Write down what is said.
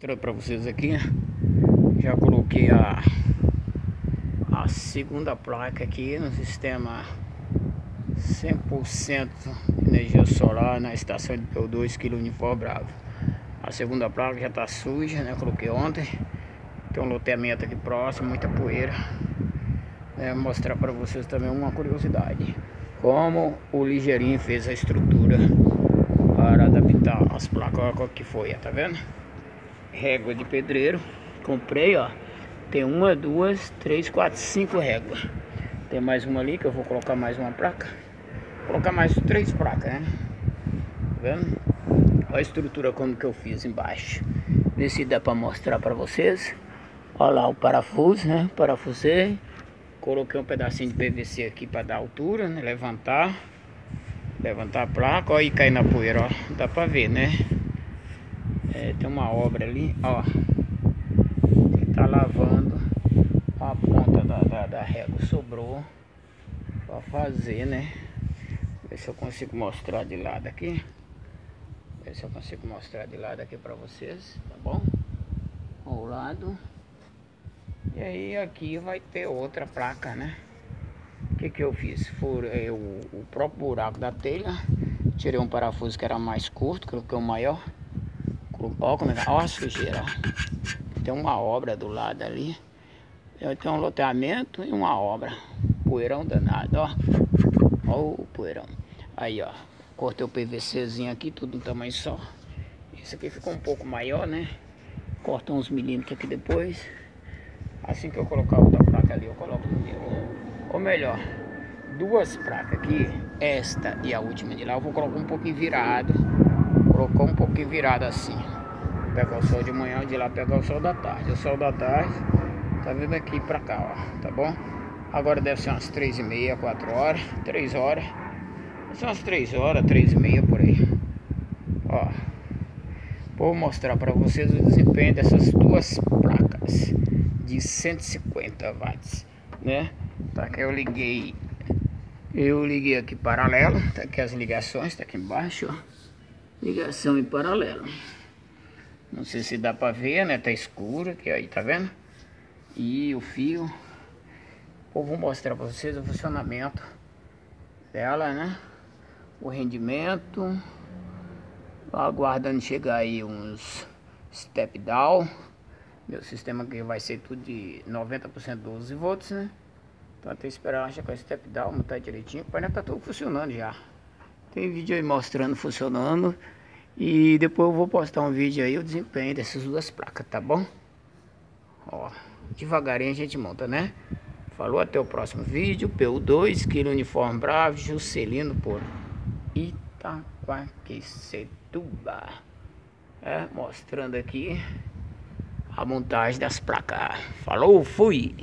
mostrar para vocês aqui já coloquei a a segunda placa aqui no sistema 100% energia solar na estação de PO2 Kilo Unifor Bravo. A segunda placa já está suja né? Coloquei ontem. Tem um loteamento aqui próximo muita poeira. É, mostrar para vocês também uma curiosidade. Como o ligeirinho fez a estrutura para adaptar as placas. Qual que foi tá vendo régua de pedreiro. Comprei, ó. Tem uma, duas, três, quatro, cinco réguas. Tem mais uma ali que eu vou colocar mais uma placa. Vou colocar mais três placas, né? Tá vendo? Olha a estrutura como que eu fiz embaixo. Vê se dá pra mostrar pra vocês. Olha lá o parafuso, né? Parafusei. Coloquei um pedacinho de PVC aqui pra dar altura, né? Levantar. Levantar a placa. Olha aí cair na poeira, ó. Dá pra ver, né? É, tem uma obra ali, ó. Que tá lavando a ponta da, da, da régua. Sobrou pra fazer, né? Ver se eu consigo mostrar de lado aqui. Ver se eu consigo mostrar de lado aqui pra vocês, tá bom? Ao lado. E aí aqui vai ter outra placa, né? O que que eu fiz? Furei o, o próprio buraco da telha. Tirei um parafuso que era mais curto, coloquei o maior. Olha como é. Olha a sujeira. Tem uma obra do lado ali. Tem um loteamento e uma obra. Poeirão danado, ó. Olha o poeirão. Aí, ó. Cortei o PVCzinho aqui, tudo no tamanho só. Esse aqui ficou um pouco maior, né? Corta uns milímetros aqui depois. Assim que eu colocar outra placa ali, eu coloco no meu. Ou melhor, duas placas aqui, esta e a última de lá, eu vou colocar um pouquinho virado colocou um pouquinho virado assim. Pegar o sol de manhã, de lá pegar o sol da tarde. O sol da tarde tá vindo aqui pra cá, ó, tá bom? Agora deve ser umas três e meia, quatro horas, três horas. São umas três horas, três e meia por aí. Ó, vou mostrar para vocês o desempenho dessas duas placas de 150 watts, né? Tá que eu liguei, eu liguei aqui paralelo, tá aqui as ligações, tá aqui embaixo, ó ligação em paralelo. Não sei se dá pra ver, né? Tá escuro aqui, aí, tá vendo? E o fio. Eu vou mostrar pra vocês o funcionamento dela, né? O rendimento. Aguardando chegar aí uns step down. Meu sistema aqui vai ser tudo de 90% 12 volts, né? Então até esperar chegar o step down, montar direitinho. O painel tá tudo funcionando já. Tem vídeo aí mostrando funcionando. E depois eu vou postar um vídeo aí o desempenho dessas duas placas, tá bom? Ó, devagarinho a gente monta, né? Falou, até o próximo vídeo. PU2, Kilo Uniforme Bravo, Juscelino por Itaquaquecetuba. É, mostrando aqui a montagem das placas. Falou, fui!